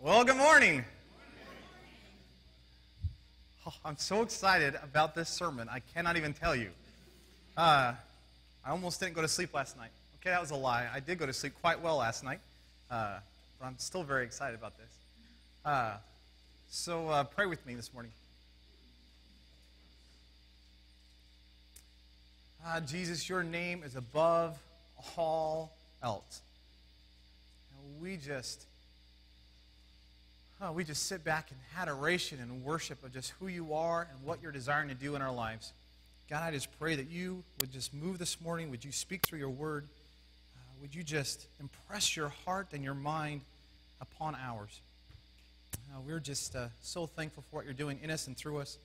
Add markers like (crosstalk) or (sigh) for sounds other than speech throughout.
Well, good morning. Oh, I'm so excited about this sermon. I cannot even tell you. Uh, I almost didn't go to sleep last night. Okay, that was a lie. I did go to sleep quite well last night, uh, but I'm still very excited about this. Uh, so uh, pray with me this morning. Ah, Jesus, your name is above all else. And we just oh, we just sit back in adoration and worship of just who you are and what you're desiring to do in our lives. God, I just pray that you would just move this morning. Would you speak through your word? Uh, would you just impress your heart and your mind upon ours? Uh, we're just uh, so thankful for what you're doing in us and through us.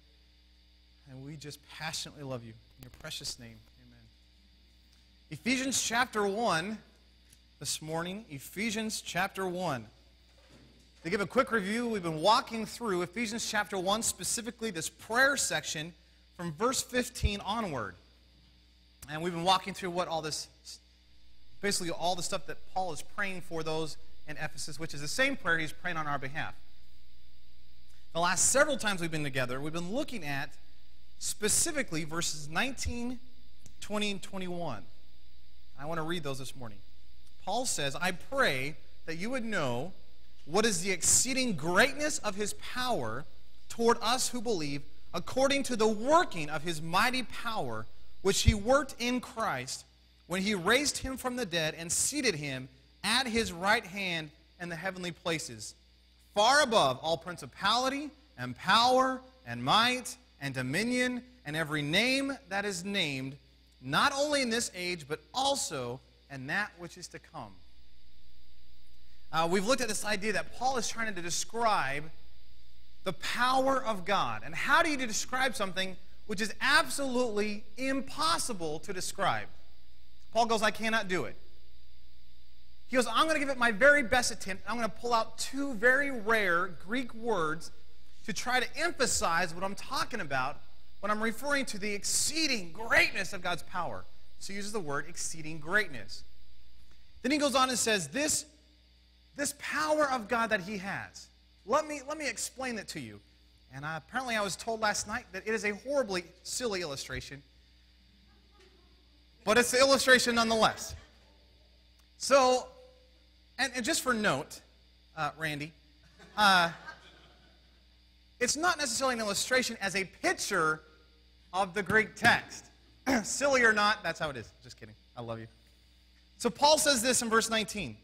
And we just passionately love you. In your precious name, amen. Ephesians chapter 1 this morning. Ephesians chapter 1. To give a quick review, we've been walking through Ephesians chapter 1, specifically this prayer section from verse 15 onward. And we've been walking through what all this, basically all the stuff that Paul is praying for those in Ephesus, which is the same prayer he's praying on our behalf. The last several times we've been together, we've been looking at specifically verses 19, 20, and 21. I want to read those this morning. Paul says, I pray that you would know what is the exceeding greatness of his power toward us who believe, according to the working of his mighty power, which he worked in Christ when he raised him from the dead and seated him at his right hand in the heavenly places, far above all principality and power and might and dominion and every name that is named, not only in this age, but also in that which is to come. Uh, we've looked at this idea that Paul is trying to describe the power of God. And how do you describe something which is absolutely impossible to describe? Paul goes, I cannot do it. He goes, I'm going to give it my very best attempt. I'm going to pull out two very rare Greek words to try to emphasize what I'm talking about when I'm referring to the exceeding greatness of God's power. So he uses the word exceeding greatness. Then he goes on and says, This this power of God that he has. Let me, let me explain it to you. And apparently, I was told last night that it is a horribly silly illustration, but it's the illustration nonetheless. So, and, and just for note, uh, Randy, uh, it's not necessarily an illustration as a picture of the Greek text. (clears throat) Silly or not, that's how it is. Just kidding. I love you. So, Paul says this in verse 19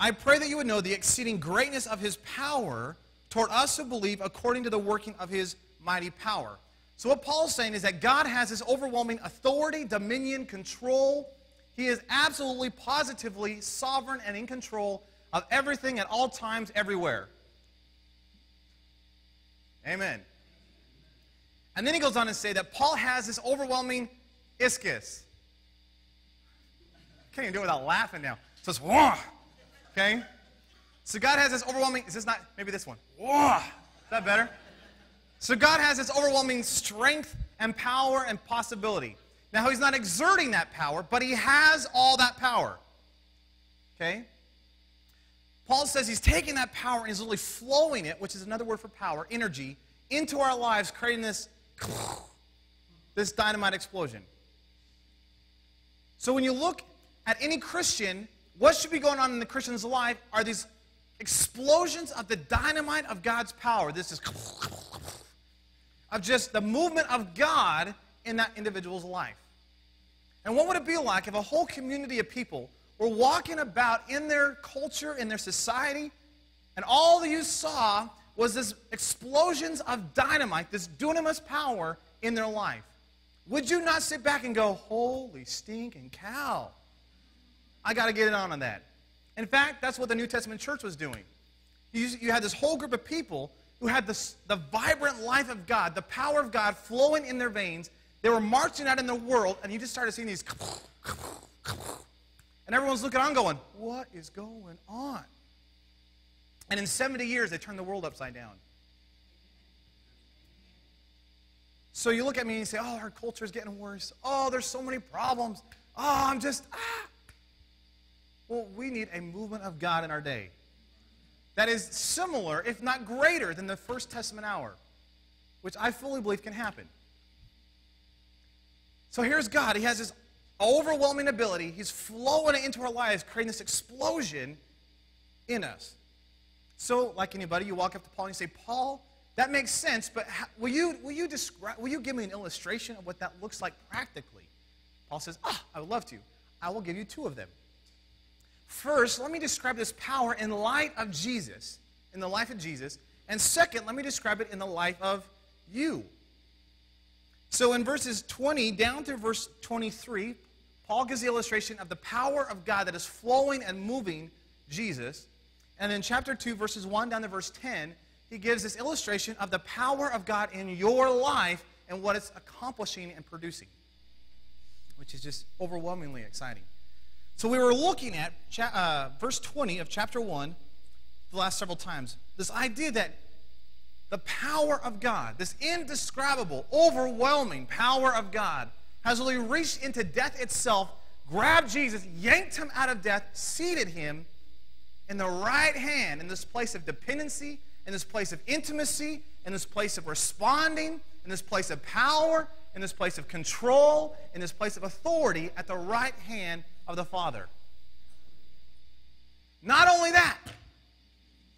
I pray that you would know the exceeding greatness of his power toward us who believe according to the working of his mighty power. So, what Paul's saying is that God has this overwhelming authority, dominion, control. He is absolutely, positively sovereign and in control of everything at all times, everywhere. Amen. And then he goes on to say that Paul has this overwhelming ischus. Can't even do it without laughing now. So it's wah. Okay? So God has this overwhelming, is this not, maybe this one. Whoa! Is that better? So God has this overwhelming strength and power and possibility. Now, He's not exerting that power, but He has all that power. Okay? Paul says He's taking that power and He's literally flowing it, which is another word for power, energy, into our lives, creating this, (sniffs) this dynamite explosion. So when you look at any Christian, what should be going on in the Christian's life are these explosions of the dynamite of God's power. This is of just the movement of God in that individual's life. And what would it be like if a whole community of people were walking about in their culture, in their society, and all you saw was this explosions of dynamite, this dunamis power in their life? Would you not sit back and go, holy stinking cow? I got to get it on on that. In fact, that's what the New Testament church was doing. You, you had this whole group of people who had this, the vibrant life of God, the power of God flowing in their veins. They were marching out in the world, and you just started seeing these. And everyone's looking on going, What is going on? And in 70 years, they turned the world upside down. So you look at me and you say, Oh, our culture is getting worse. Oh, there's so many problems. Oh, I'm just, ah. Well, we need a movement of God in our day. that is similar, if not greater, than the First Testament hour, which I fully believe can happen. So here's God. He has this overwhelming ability. He's flowing it into our lives, creating this explosion in us. So, like anybody, you walk up to Paul and you say, Paul, that makes sense, but how, will, you, will, you describe, will you give me an illustration of what that looks like practically? Paul says, Ah, I would love to. I will give you two of them. First, let me describe this power in light of Jesus, in the life of Jesus. And second, let me describe it in the life of you. So in verses 20 down to verse 23, Paul gives the illustration of the power of God that is flowing and moving Jesus. And in chapter 2, verses 1 down to verse 10, he gives this illustration of the power of God in your life and what it's accomplishing and producing, which is just overwhelmingly exciting. So we were looking at uh, verse 20 of chapter 1 the last several times. This idea that the power of God, this indescribable, overwhelming power of God, has really reached into death itself, grabbed Jesus, yanked him out of death, seated him in the right hand in this place of dependency, in this place of intimacy, in this place of responding, in this place of power, in this place of control, in this place of authority at the right hand of the Father. Not only that,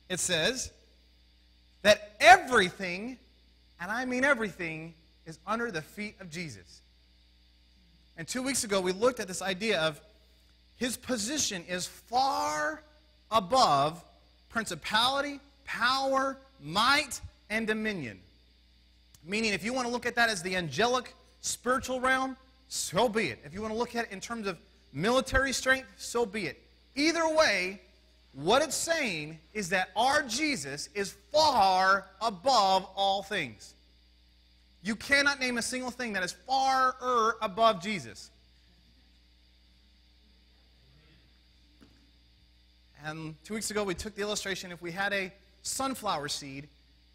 it says that everything, and I mean everything, is under the feet of Jesus. And two weeks ago, we looked at this idea of his position is far above principality, power, might, and dominion. Meaning, if you want to look at that as the angelic spiritual realm, so be it. If you want to look at it in terms of military strength, so be it. Either way, what it's saying is that our Jesus is far above all things. You cannot name a single thing that is far above Jesus. And two weeks ago, we took the illustration if we had a sunflower seed,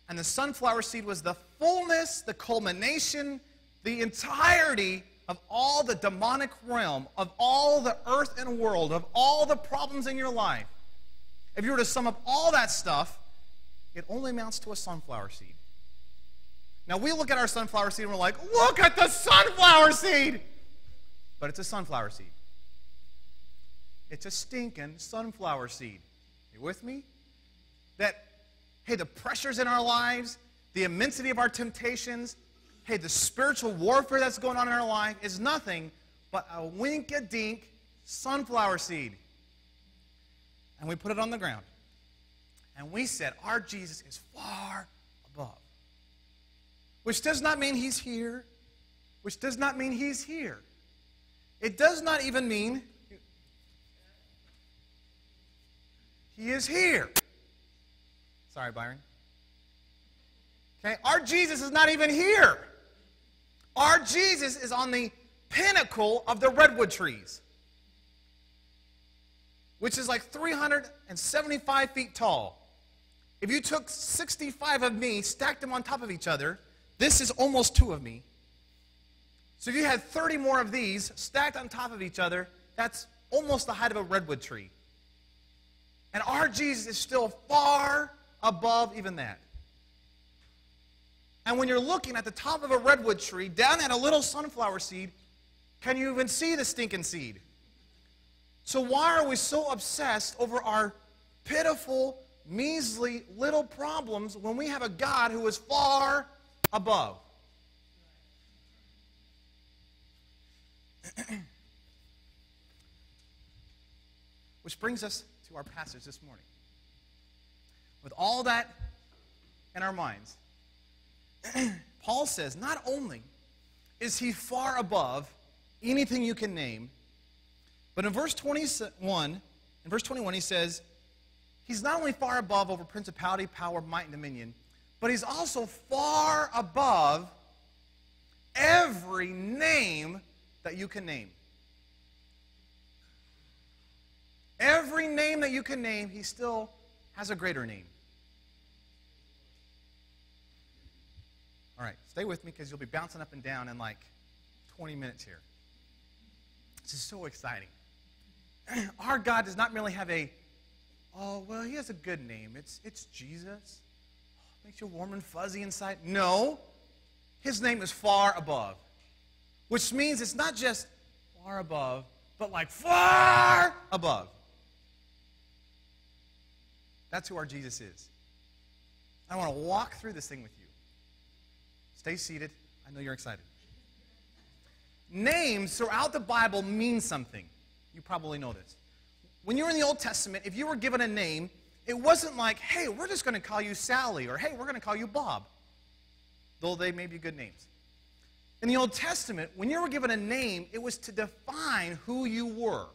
and the sunflower seed was the fullness, the culmination, the entirety of all the demonic realm, of all the earth and world, of all the problems in your life. If you were to sum up all that stuff, it only amounts to a sunflower seed. Now, we look at our sunflower seed and we're like, look at the sunflower seed! But it's a sunflower seed. It's a stinking sunflower seed. You with me? That, hey, the pressures in our lives, the immensity of our temptations, hey, the spiritual warfare that's going on in our life is nothing but a wink a dink sunflower seed. And we put it on the ground. And we said, Our Jesus is far above. Which does not mean he's here, which does not mean he's here. It does not even mean He is here. Sorry, Byron. Okay, our Jesus is not even here. Our Jesus is on the pinnacle of the redwood trees, which is like 375 feet tall. If you took 65 of me, stacked them on top of each other, this is almost two of me. So if you had 30 more of these stacked on top of each other, that's almost the height of a redwood tree. And our Jesus is still far above even that. And when you're looking at the top of a redwood tree, down at a little sunflower seed, can you even see the stinking seed? So, why are we so obsessed over our pitiful, measly little problems when we have a God who is far above? (clears throat) Which brings us to our passage this morning. With all that in our minds, Paul says not only is he far above anything you can name, but in verse 21, in verse 21 he says he's not only far above over principality, power, might, and dominion, but he's also far above every name that you can name. Every name that you can name, he still has a greater name. All right, stay with me because you'll be bouncing up and down in like 20 minutes here. This is so exciting. (clears throat) Our God does not merely have a Oh, well, he has a good name. It's, it's Jesus. makes you warm and fuzzy inside. No, his name is far above, which means it's not just far above, but like far above. That's who our Jesus is. I want to walk through this thing with you. Stay seated. I know you're excited. Names throughout the Bible mean something. You probably know this. When you were in the Old Testament, if you were given a name, it wasn't like, hey, we're just going to call you Sally, or hey, we're going to call you Bob, though they may be good names. In the Old Testament, when you were given a name, it was to define who you were.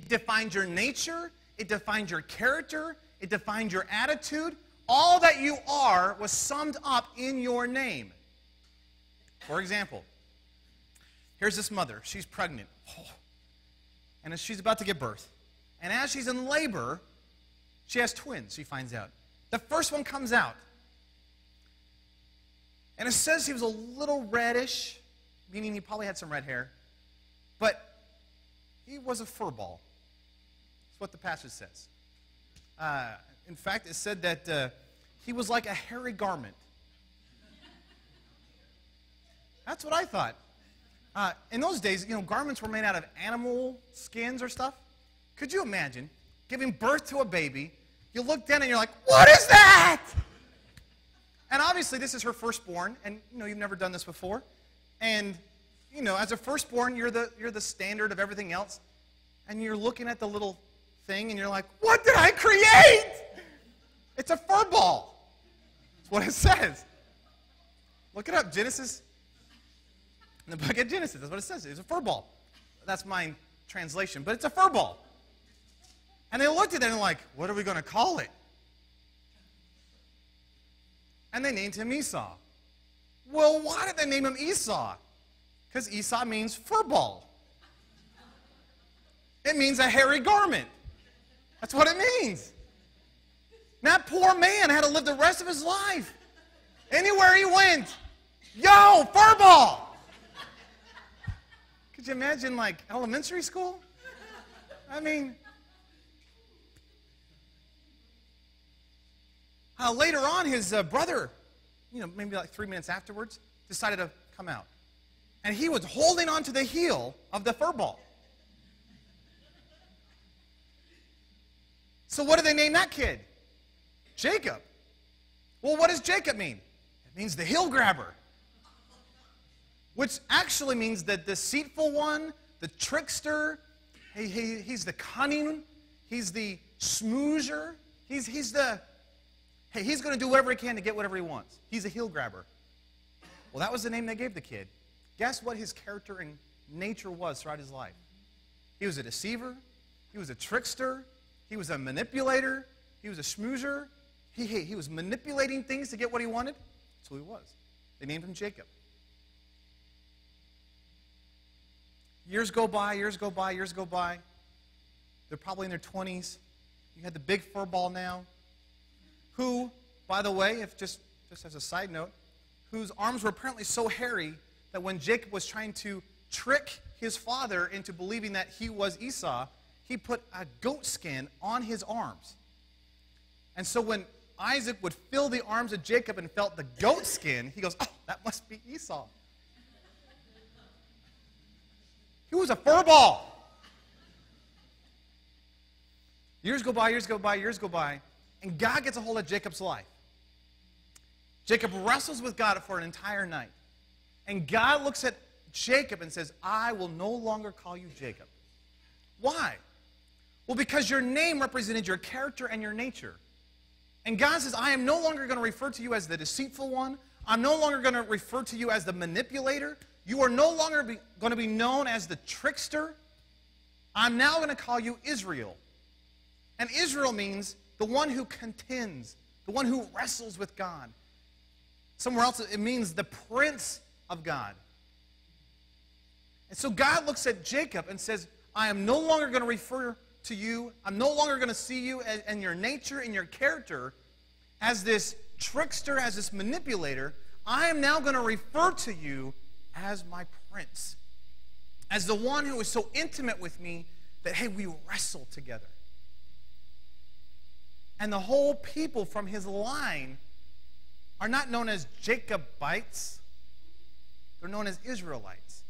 It defined your nature, it defined your character, it defined your attitude. All that you are was summed up in your name. For example, here's this mother. She's pregnant. Oh, and she's about to give birth. And as she's in labor, she has twins, she finds out. The first one comes out. And it says he was a little reddish, meaning he probably had some red hair. But he was a furball. That's what the passage says. Uh, in fact, it said that uh, he was like a hairy garment. That's what I thought. Uh, in those days, you know, garments were made out of animal skins or stuff. Could you imagine giving birth to a baby? You look down and you're like, what is that? And obviously, this is her firstborn, and you know, you've never done this before. And, you know, as a firstborn, you're the, you're the standard of everything else. And you're looking at the little thing and you're like, what did I create? It's a fur ball. That's what it says. Look it up, Genesis in the book of Genesis. That's what it says. It's a fur ball. That's my translation, but it's a fur ball. And they looked at it and like, what are we going to call it? And they named him Esau. Well, why did they name him Esau? Because Esau means fur ball. It means a hairy garment. That's what it means. That poor man had to live the rest of his life. Anywhere he went, yo, furball. Could you imagine like elementary school? I mean, uh, later on, his uh, brother, you know, maybe like three minutes afterwards, decided to come out. And he was holding on to the heel of the furball. So, what do they name that kid? Jacob. Well, what does Jacob mean? It means the heel grabber which actually means the deceitful one, the trickster, he, he, he's the cunning, he's the smoozer, he's, he's the, hey, he's going to do whatever he can to get whatever he wants. He's a heel grabber. Well, that was the name they gave the kid. Guess what his character and nature was throughout his life? He was a deceiver, he was a trickster, he was a manipulator, he was a smoozer. He, he was manipulating things to get what he wanted. That's who he was. They named him Jacob. Years go by, years go by, years go by. They're probably in their 20s. You had the big fur ball now, who, by the way, if just, just as a side note, whose arms were apparently so hairy that when Jacob was trying to trick his father into believing that he was Esau, he put a goat skin on his arms. And so when Isaac would fill the arms of Jacob and felt the goat skin, he goes, Oh, that must be Esau. He was a furball. Years go by, years go by, years go by, and God gets a hold of Jacob's life. Jacob wrestles with God for an entire night. And God looks at Jacob and says, I will no longer call you Jacob. Why? Well, because your name represented your character and your nature. And God says, I am no longer going to refer to you as the deceitful one. I'm no longer going to refer to you as the manipulator. You are no longer be, going to be known as the trickster. I'm now going to call you Israel. And Israel means the one who contends, the one who wrestles with God. Somewhere else, it means the prince of God. And so God looks at Jacob and says, I am no longer going to refer to you, I'm no longer going to see you and your nature and your character as this trickster, as this manipulator. I am now going to refer to you as my prince, as the one who is so intimate with me that, hey, we wrestle together. And the whole people from his line are not known as Jacobites, they're known as Israelites.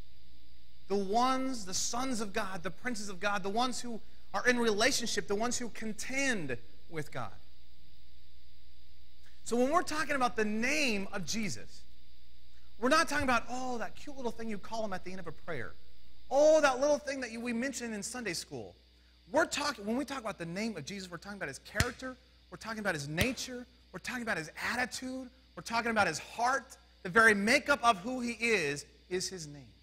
The ones, the sons of God, the princes of God, the ones who are in relationship, the ones who contend with God. So when we're talking about the name of Jesus, we're not talking about, oh, that cute little thing you call him at the end of a prayer. Oh, that little thing that you, we mentioned in Sunday school. We're talking, when we talk about the name of Jesus, we're talking about his character, we're talking about his nature, we're talking about his attitude, we're talking about his heart. The very makeup of who he is is his name.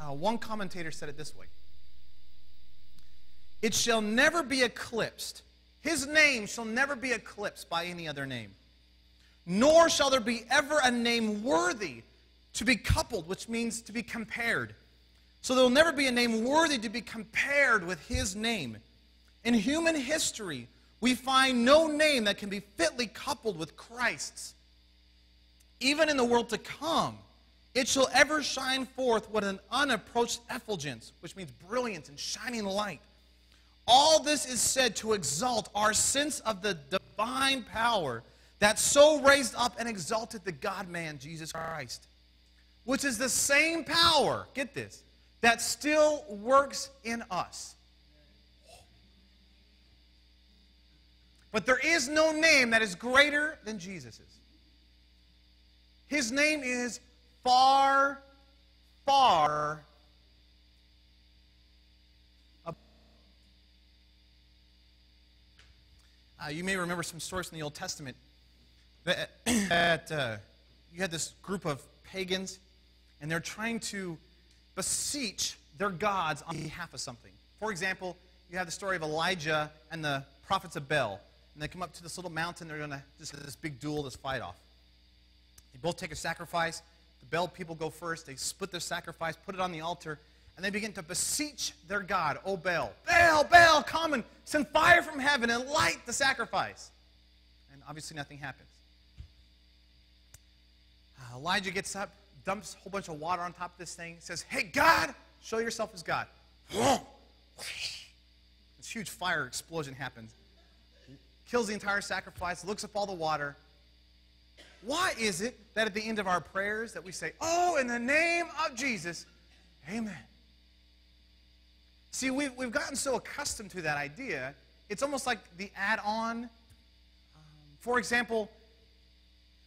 Uh, one commentator said it this way It shall never be eclipsed. His name shall never be eclipsed by any other name. Nor shall there be ever a name worthy to be coupled, which means to be compared. So there will never be a name worthy to be compared with his name. In human history, we find no name that can be fitly coupled with Christ's. Even in the world to come, it shall ever shine forth with an unapproached effulgence, which means brilliance and shining light. All this is said to exalt our sense of the divine power that so raised up and exalted the God man, Jesus Christ, which is the same power, get this, that still works in us. But there is no name that is greater than Jesus's. His name is far, far uh, you may remember some stories in the Old Testament that, (coughs) that uh, you had this group of pagans, and they're trying to beseech their gods on behalf of something. For example, you have the story of Elijah and the prophets of Baal. And they come up to this little mountain, they're going to just this big duel, this fight off. They both take a sacrifice. The Baal people go first. They split their sacrifice, put it on the altar, and they begin to beseech their God, O Baal, Baal, Baal, come and send fire from heaven and light the sacrifice. And obviously nothing happens. Uh, Elijah gets up, dumps a whole bunch of water on top of this thing, says, Hey, God, show yourself as God. this huge fire explosion happens, kills the entire sacrifice, looks up all the water. Why is it that at the end of our prayers that we say, Oh, in the name of Jesus, amen? See, we've, we've gotten so accustomed to that idea, it's almost like the add on. Um, for example,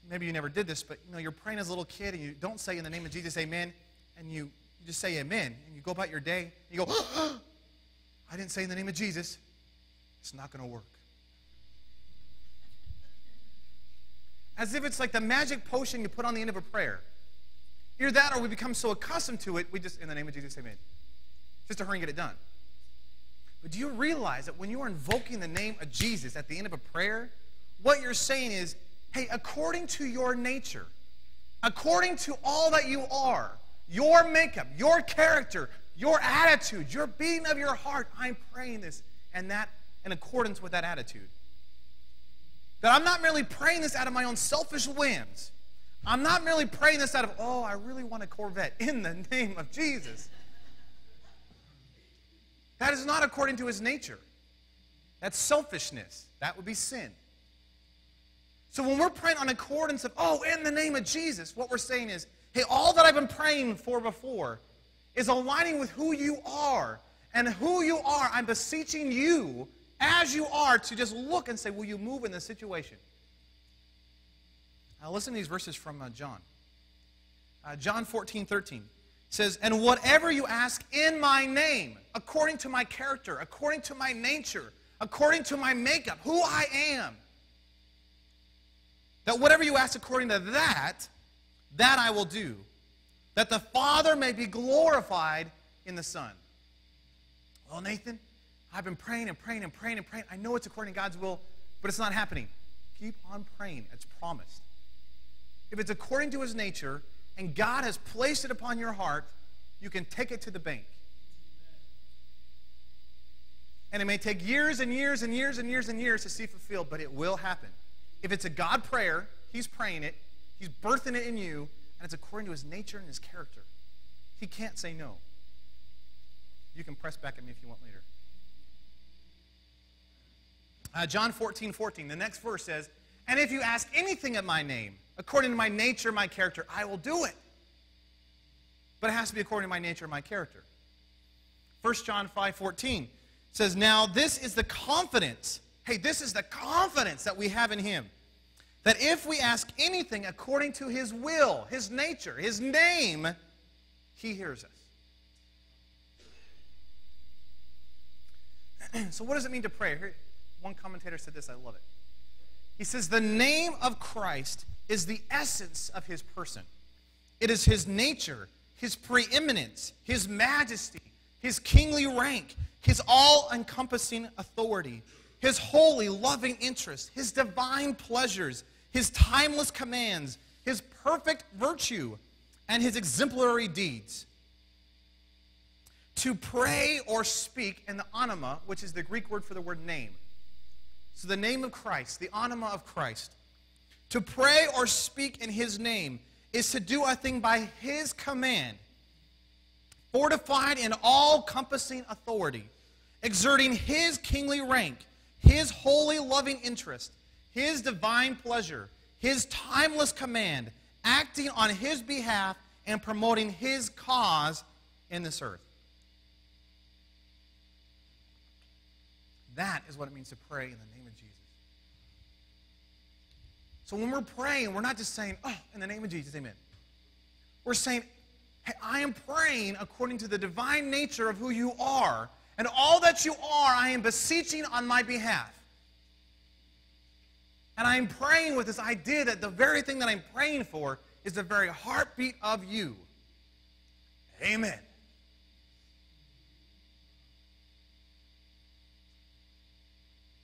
maybe you never did this, but you know, you're praying as a little kid and you don't say in the name of Jesus, amen, and you, you just say amen, and you go about your day, and you go, (gasps) I didn't say in the name of Jesus. It's not going to work. As if it's like the magic potion you put on the end of a prayer. Either that or we become so accustomed to it, we just, in the name of Jesus, amen. Just to hurry and get it done. But do you realize that when you are invoking the name of Jesus at the end of a prayer, what you're saying is, hey, according to your nature, according to all that you are, your makeup, your character, your attitude, your being of your heart, I'm praying this and that in accordance with that attitude. That I'm not merely praying this out of my own selfish whims. I'm not merely praying this out of, oh, I really want a Corvette in the (laughs) name of Jesus. That is not according to his nature. That's selfishness. That would be sin. So when we're praying on accordance of, oh, in the name of Jesus, what we're saying is, hey, all that I've been praying for before is aligning with who you are. And who you are, I'm beseeching you as you are to just look and say, will you move in this situation? Now listen to these verses from uh, John. Uh, John 14, 13 says, And whatever you ask in my name, according to my character, according to my nature, according to my makeup, who I am, that whatever you ask according to that, that I will do, that the Father may be glorified in the Son. Well, Nathan, I've been praying and praying and praying and praying. I know it's according to God's will, but it's not happening. Keep on praying. It's promised. If it's according to his nature and God has placed it upon your heart, you can take it to the bank. And it may take years and years and years and years and years to see fulfilled, but it will happen. If it's a God prayer, He's praying it, He's birthing it in you, and it's according to His nature and His character. He can't say no. You can press back at me if you want later. Uh, John 14, 14, the next verse says, And if you ask anything of my name, according to my nature, my character, I will do it. But it has to be according to my nature, and my character. 1 John 5, 14 says, Now this is the confidence. Hey, this is the confidence that we have in him. That if we ask anything according to his will, his nature, his name, he hears us. (clears throat) so, what does it mean to pray? One commentator said this, I love it. He says, The name of Christ is the essence of his person, it is his nature, his preeminence, his majesty, his kingly rank, his all encompassing authority, his holy, loving interest, his divine pleasures, his timeless commands, his perfect virtue, and his exemplary deeds. To pray or speak in the onoma, which is the Greek word for the word name, so the name of Christ, the onoma of Christ. To pray or speak in his name is to do a thing by his command, fortified in all compassing authority, exerting his kingly rank, his holy loving interest, his divine pleasure, his timeless command, acting on his behalf and promoting his cause in this earth. That is what it means to pray in the name. So when we're praying, we're not just saying, oh, in the name of Jesus, amen. We're saying, hey, I am praying according to the divine nature of who you are. And all that you are, I am beseeching on my behalf. And I am praying with this idea that the very thing that I'm praying for is the very heartbeat of you. Amen.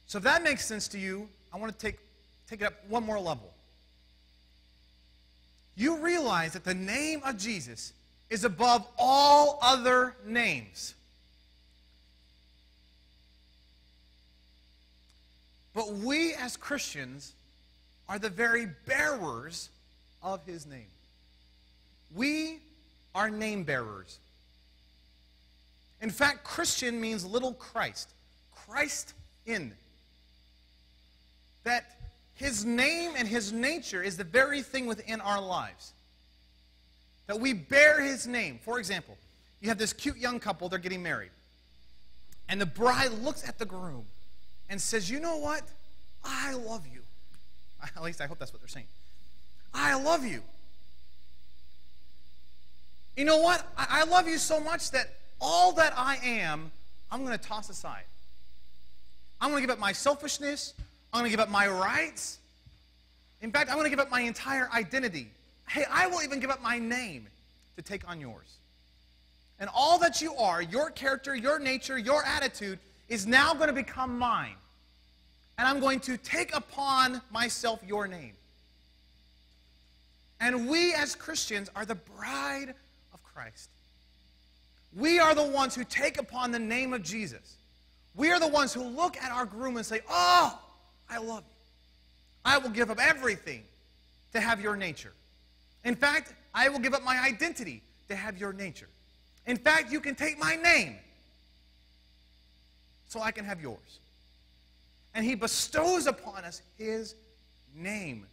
So if that makes sense to you, I want to take, take it up one more level. You realize that the name of Jesus is above all other names. But we as Christians are the very bearers of his name. We are name bearers. In fact, Christian means little Christ. Christ in that his name and his nature is the very thing within our lives. That we bear his name. For example, you have this cute young couple, they're getting married. And the bride looks at the groom and says, You know what? I love you. (laughs) At least I hope that's what they're saying. I love you. You know what? I, love you so much that all that I am, I'm going to toss aside. I'm going to give up my selfishness. I'm going to give up my rights. In fact, I'm going to give up my entire identity. Hey, I will even give up my name to take on yours. And all that you are, your character, your nature, your attitude, is now going to become mine. And I'm going to take upon myself your name. And we as Christians are the bride of Christ. We are the ones who take upon the name of Jesus. We are the ones who look at our groom and say, Oh, I love you. I will give up everything to have your nature. In fact, I will give up my identity to have your nature. In fact, you can take my name so I can have yours. And he bestows upon us his name,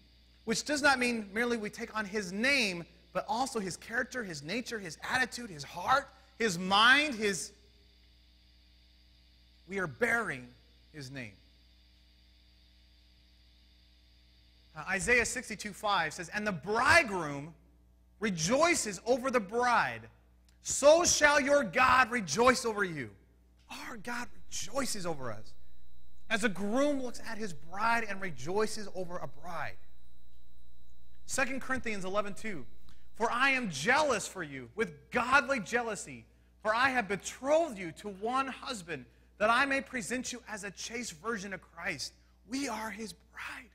which does not mean merely we take on his name, but also his character, his nature, his attitude, his heart, his mind, his. We are bearing his name. Uh, Isaiah 62 5 says, And the bridegroom rejoices over the bride, so shall your God rejoice over you. Our God rejoices over us. As a groom looks at his bride and rejoices over a bride. 2 Corinthians 11 2. For I am jealous for you with godly jealousy, for I have betrothed you to one husband, that I may present you as a chaste virgin of Christ. We are his bride.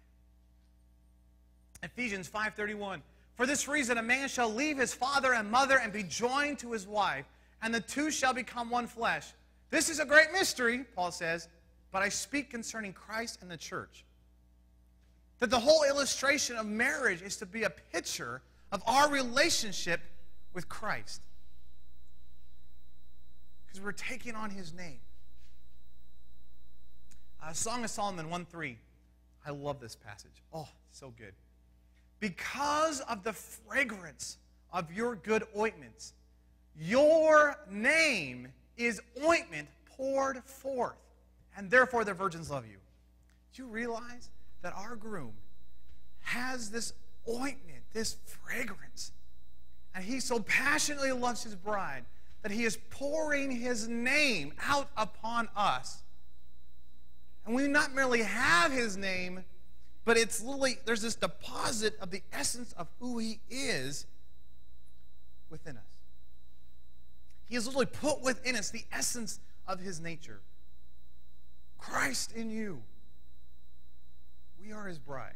Ephesians 5:31. For this reason a man shall leave his father and mother and be joined to his wife, and the two shall become one flesh. This is a great mystery, Paul says, but I speak concerning Christ and the church. That the whole illustration of marriage is to be a picture of our relationship with Christ. Because we're taking on his name. Uh, Song of Solomon 1 3. I love this passage. Oh, so good. Because of the fragrance of your good ointments, your name is ointment poured forth, and therefore the virgins love you. Do you realize that our groom has this ointment, this fragrance, and he so passionately loves his bride that he is pouring his name out upon us? And we not merely have his name, but it's literally, there's this deposit of the essence of who he is within us. He has literally put within us the essence of his nature. Christ in you. We are his bride.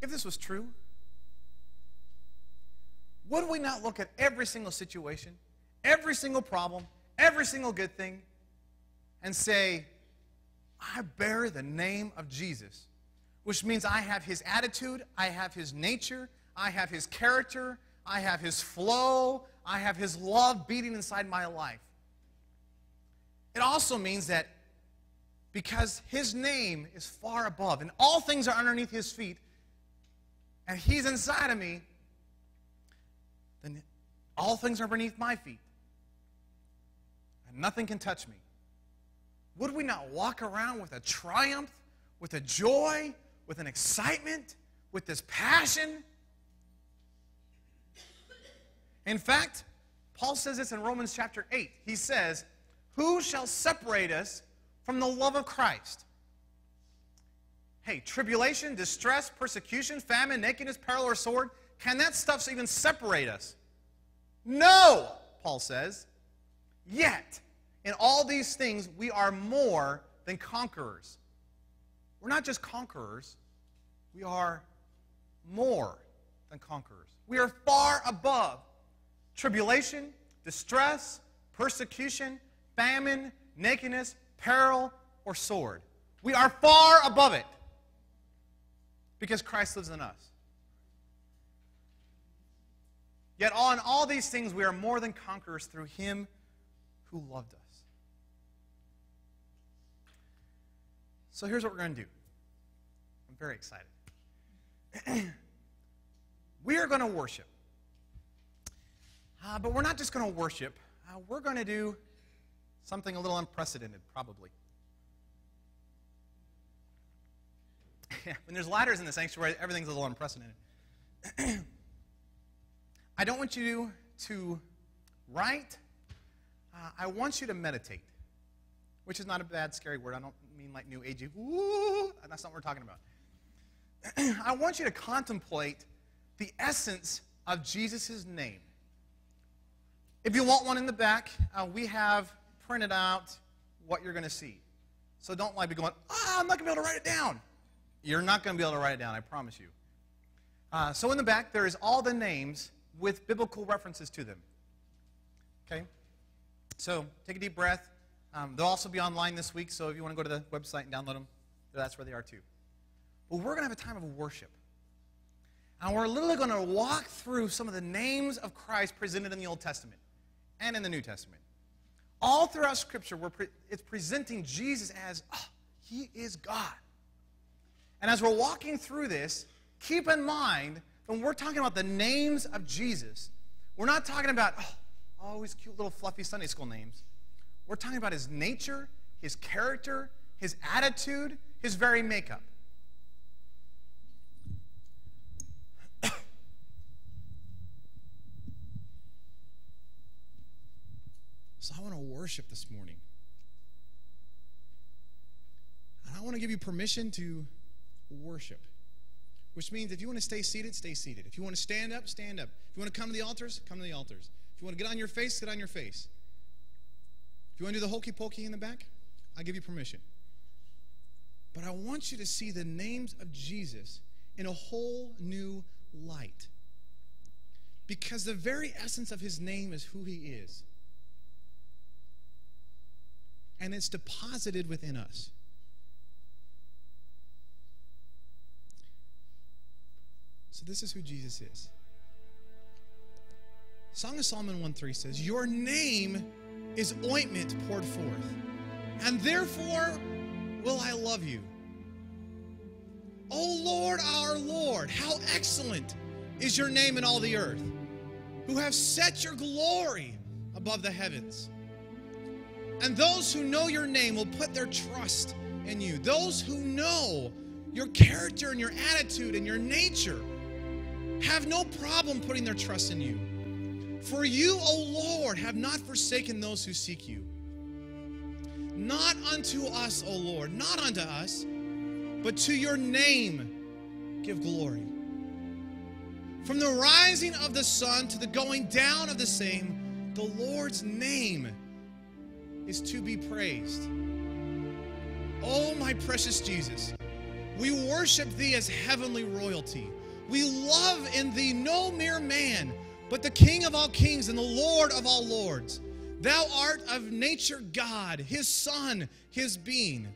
If this was true, would we not look at every single situation, every single problem, every single good thing, and say, I bear the name of Jesus, which means I have his attitude, I have his nature, I have his character, I have his flow, I have his love beating inside my life. It also means that because his name is far above and all things are underneath his feet, and he's inside of me, then all things are beneath my feet. And nothing can touch me. Would we not walk around with a triumph, with a joy, with an excitement, with this passion? In fact, Paul says this in Romans chapter 8. He says, Who shall separate us from the love of Christ? Hey, tribulation, distress, persecution, famine, nakedness, peril, or sword, can that stuff even separate us? No, Paul says. Yet, in all these things, we are more than conquerors. We're not just conquerors, we are more than conquerors. We are far above tribulation, distress, persecution, famine, nakedness, peril, or sword. We are far above it because Christ lives in us. Yet on all these things we are more than conquerors through him who loved us. So here's what we're going to do. I'm very excited. (clears throat) we are going to worship. Uh, but we're not just going to worship, uh, we're going to do something a little unprecedented, probably. (laughs) when there's ladders in the sanctuary, everything's a little unprecedented. (clears throat) I don't want you to write, uh, I want you to meditate, which is not a bad, scary word. I don't mean like new agey, woo, that's not what we're talking about. (clears throat) I want you to contemplate the essence of Jesus' name. If you want one in the back, uh, we have printed out what you're going to see. So don't like be going, ah, I'm not going to be able to write it down. You're not going to be able to write it down, I promise you. Uh, so in the back, there is all the names with biblical references to them. Okay? So take a deep breath. Um, they'll also be online this week, so if you want to go to the website and download them, that's where they are too. But we're going to have a time of worship. And we're literally going to walk through some of the names of Christ presented in the Old Testament and in the New Testament. All throughout Scripture, pre- it's presenting Jesus as, oh, He is God. And as we're walking through this, keep in mind when we're talking about the names of Jesus, we're not talking about, oh, always cute little fluffy Sunday school names. We're talking about His nature, His character, His attitude, His very makeup. (coughs) So I want to worship this morning. And I want to give you permission to worship. Which means if you want to stay seated, stay seated. If you want to stand up, stand up. If you want to come to the altars, come to the altars. If you want to get on your face, get on your face. If you want to do the hokey pokey in the back, i give you permission. But I want you to see the names of Jesus in a whole new light. Because the very essence of his name is who he is. and it's deposited within us. So, this is who Jesus is. Song of Solomon 1 3 says, Your name is ointment poured forth, and therefore will I love you. O Lord, our Lord, how excellent is your name in all the earth, who have set your glory above the heavens. And those who know your name will put their trust in you. Those who know your character and your attitude and your nature have no problem putting their trust in you. For you, O Lord, have not forsaken those who seek you. Not unto us, O Lord, not unto us, but to your name give glory. From the rising of the sun to the going down of the same, the Lord's name is to be praised. Oh, my precious Jesus, we worship thee as heavenly royalty. We love in thee no mere man, but the King of all kings and the Lord of all lords. Thou art of nature God, his Son, his being.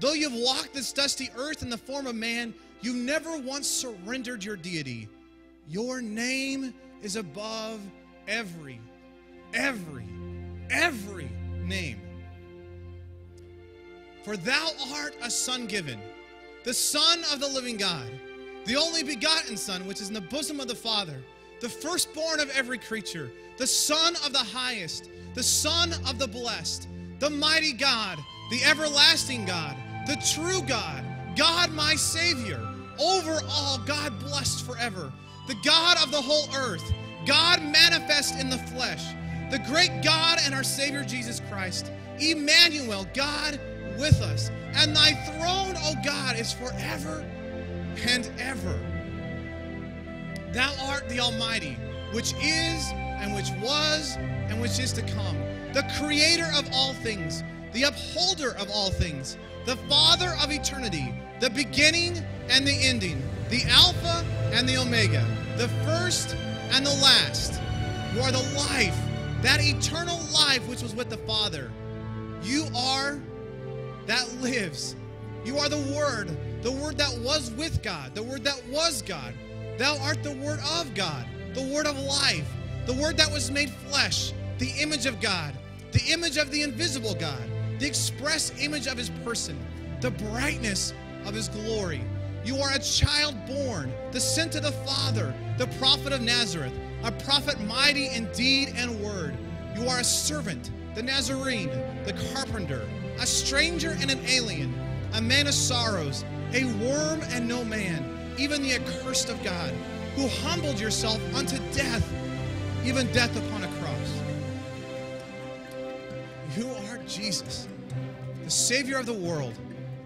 Though you've walked this dusty earth in the form of man, you've never once surrendered your deity. Your name is above every, every, every name. For thou art a son given, the Son of the living God, the only begotten Son, which is in the bosom of the Father, the firstborn of every creature, the Son of the highest, the Son of the blessed, the mighty God, the everlasting God, the true God, God my Savior, over all, God blessed forever, the God of the whole earth, God manifest in the flesh, the great God and our Savior Jesus Christ, Emmanuel, God with us. And thy throne, O God, is forever and ever. Thou art the Almighty, which is, and which was, and which is to come, the creator of all things, the upholder of all things, the Father of eternity, the beginning and the ending, the Alpha and the Omega, the first and the last. You are the life, that eternal life which was with the Father. You are that lives. You are the Word, the Word that was with God, the Word that was God. Thou art the Word of God, the Word of life, the Word that was made flesh, the image of God, the image of the invisible God, the express image of His person, the brightness of His glory. You are a child born, the sent of the Father, the prophet of Nazareth, a prophet mighty in deed and word. You are a servant, the Nazarene, the carpenter, a stranger and an alien, a man of sorrows, a worm and no man, even the accursed of God, who humbled yourself unto death, even death upon a cross. You are Jesus, the Savior of the world,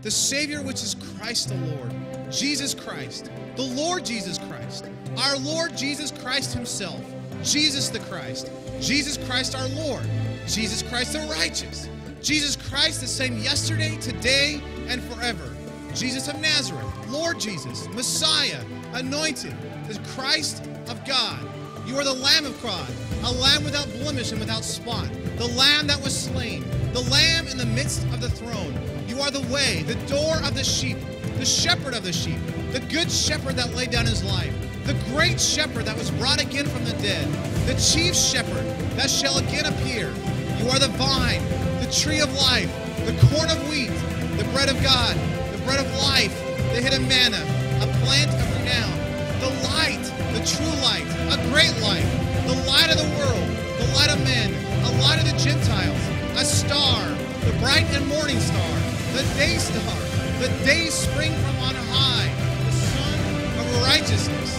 the Savior which is Christ the Lord, Jesus Christ, the Lord Jesus Christ, our Lord Jesus Christ Himself, Jesus the Christ, Jesus Christ our Lord, Jesus Christ the righteous, Jesus Christ the same yesterday, today, and forever. Jesus of Nazareth, Lord Jesus, Messiah, anointed, the Christ of God. You are the Lamb of God, a lamb without blemish and without spot, the lamb that was slain, the lamb in the midst of the throne. You are the way, the door of the sheep, the shepherd of the sheep, the good shepherd that laid down his life, the great shepherd that was brought again from the dead, the chief shepherd that shall again appear. You are the vine, the tree of life, the corn of wheat, the bread of God, the bread of life, the hidden manna, a plant of renown, the light, the true light, a great light, the light of the world, the light of men, a light of the Gentiles, a star, the bright and morning star, the day star, the day spring from on high, the sun of righteousness.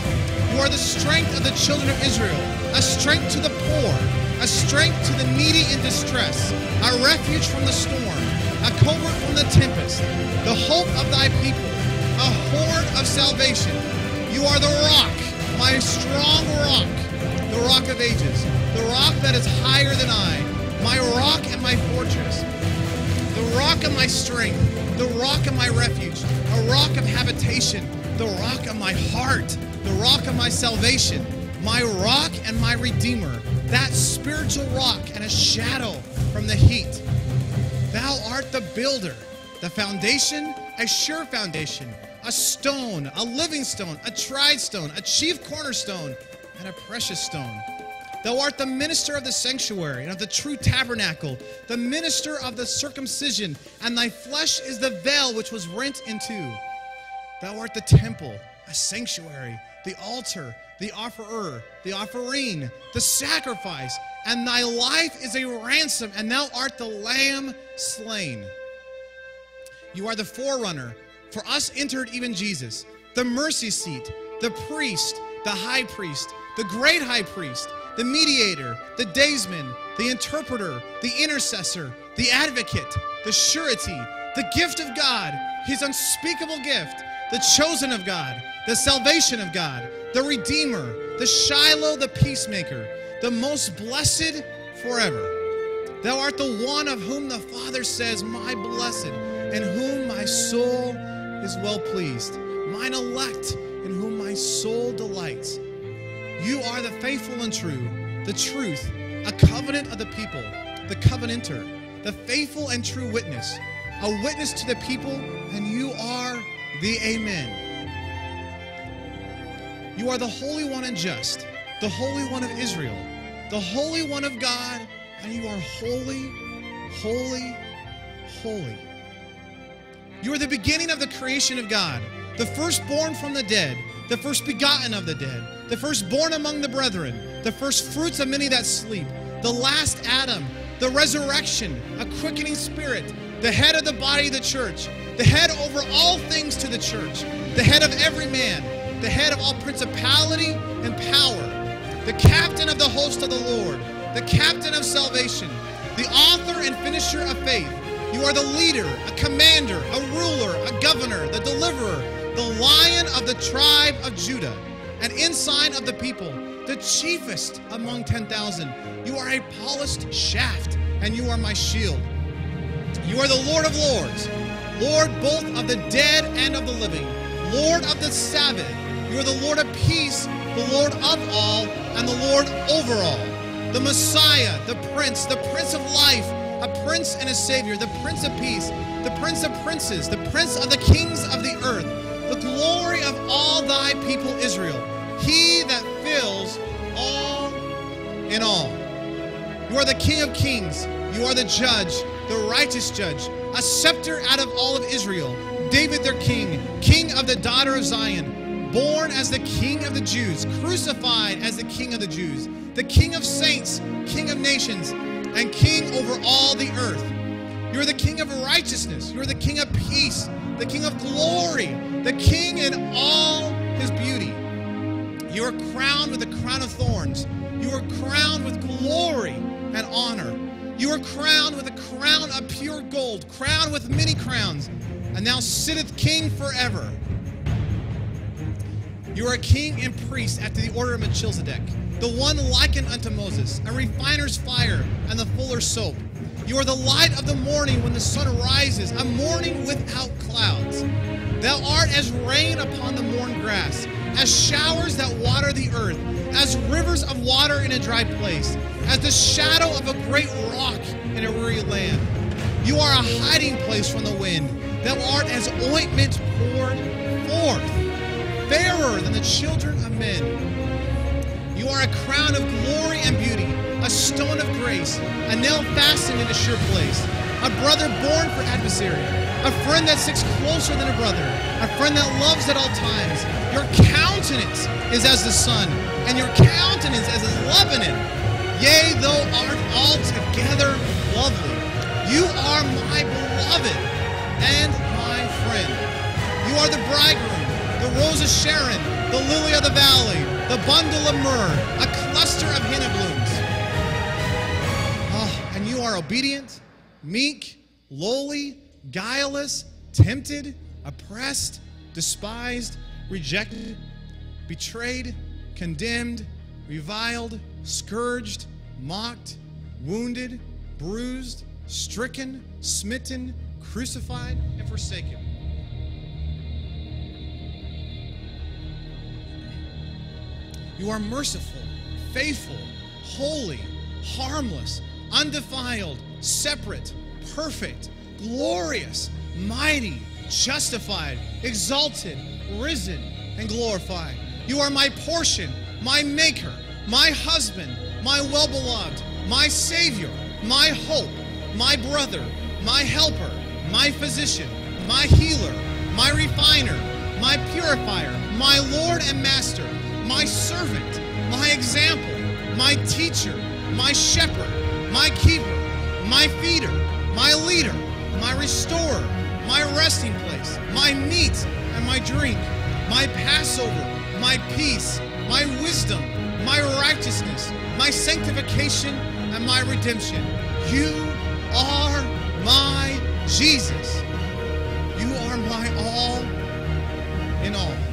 You are the strength of the children of Israel, a strength to the poor, a strength to the needy in distress, a refuge from the storm, a covert from the tempest, the hope of thy people, a horn of salvation. You are the rock, my strong rock, the rock of ages, the rock that is higher than I, my rock and my fortress, the rock of my strength, the rock of my refuge, a rock of habitation, the rock of my heart, the rock of my salvation, my rock and my redeemer, that spiritual rock and a shadow from the heat. Thou art the builder, the foundation, a sure foundation, a stone, a living stone, a tried stone, a chief cornerstone, and a precious stone. Thou art the minister of the sanctuary and of the true tabernacle, the minister of the circumcision, and thy flesh is the veil which was rent in two. Thou art the temple, a sanctuary, the altar, the offerer, the offering, the sacrifice, and thy life is a ransom, and thou art the lamb slain. You are the forerunner. For us entered even Jesus, the mercy seat, the priest, the high priest, the great high priest, the mediator, the daysman, the interpreter, the intercessor, the advocate, the surety, the gift of God, his unspeakable gift, the chosen of God, the salvation of God, the redeemer, the Shiloh, the peacemaker, the most blessed forever. Thou art the one of whom the Father says, My blessed, and whom my soul is well pleased, mine elect, in whom my soul delights. You are the faithful and true, the truth, a covenant of the people, the covenanter, the faithful and true witness, a witness to the people, and you are the Amen. You are the Holy One and just, the Holy One of Israel, the Holy One of God, and you are holy, holy, holy. You are the beginning of the creation of God, the firstborn from the dead, the first begotten of the dead, the firstborn among the brethren, the first fruits of many that sleep, the last Adam, the resurrection, a quickening spirit, the head of the body of the church, the head over all things to the church, the head of every man, the head of all principality and power, the captain of the host of the Lord, the captain of salvation, the author and finisher of faith. You are the leader, a commander, a ruler, a governor, the deliverer, the lion of the tribe of Judah, an ensign of the people, the chiefest among 10,000. You are a polished shaft, and you are my shield. You are the Lord of lords, Lord both of the dead and of the living, Lord of the Sabbath. You are the Lord of peace, the Lord of all, and the Lord over all. The Messiah, the Prince, the Prince of life, a Prince and a Savior, the Prince of peace, the Prince of princes, the Prince of the kings of the earth, the glory of all thy people Israel, he that fills all in all. You are the King of kings, you are the judge, the righteous judge, a scepter out of all of Israel, David their king, king of the daughter of Zion, born as the king of the Jews, crucified as the king of the Jews, the king of saints, king of nations, and king over all the earth. You're the king of righteousness, you're the king of peace, the king of glory, the king in all his beauty. You are crowned with a crown of thorns. You are crowned with glory and honor. You are crowned with a crown of pure gold, crowned with many crowns, and now sitteth king forever. You are a king and priest after the order of Melchizedek, the one likened unto Moses, a refiner's fire and the fuller's soap. You are the light of the morning when the sun rises, a morning without clouds. Thou art as rain upon the morn grass, as showers that water the earth, as rivers of water in a dry place, as the shadow of a great rock in a weary land. You are a hiding place from the wind. Thou art as ointment poured forth, fairer than the children of men. You are a crown of glory and beauty, a stone of grace, a nail fastened in a sure place, a brother born for adversary, a friend that sticks closer than a brother, a friend that loves at all times. Your countenance is as the sun, and your countenance as is Lebanon. Yea, thou art altogether lovely. You are my beloved and my friend. You are the bridegroom, the rose of Sharon, the lily of the valley, the bundle of myrrh, a cluster of henna blooms. Oh, and you are obedient, meek, lowly, guileless, tempted, oppressed, despised, rejected, betrayed, condemned, reviled, scourged, mocked, wounded, bruised, stricken, smitten, crucified, and forsaken. You are merciful, faithful, holy, harmless, undefiled, separate, perfect, glorious, mighty, justified, exalted, risen, and glorified. You are my portion, my maker, my husband, my well beloved, my Savior, my hope, my brother, my helper, my physician, my healer, my refiner, my purifier, my Lord and Master, my servant, my example, my teacher, my shepherd, my keeper, my feeder, my leader, my restorer, my resting place, my meat and my drink, my Passover, my peace, my wisdom, my righteousness, my sanctification, and my redemption. You are my Jesus. You are my all in all.